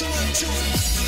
One, two, one, two.